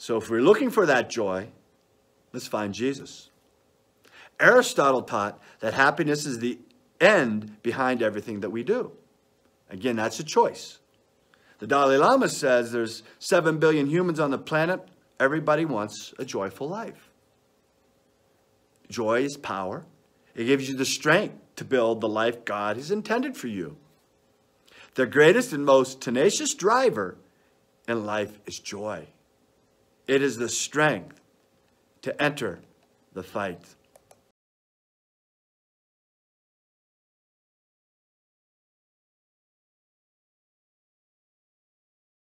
So if we're looking for that joy, let's find Jesus. Aristotle taught that happiness is the end behind everything that we do. Again, that's a choice. The Dalai Lama says there's 7 billion humans on the planet. Everybody wants a joyful life. Joy is power. It gives you the strength to build the life God has intended for you. The greatest and most tenacious driver in life is joy. It is the strength to enter the fight.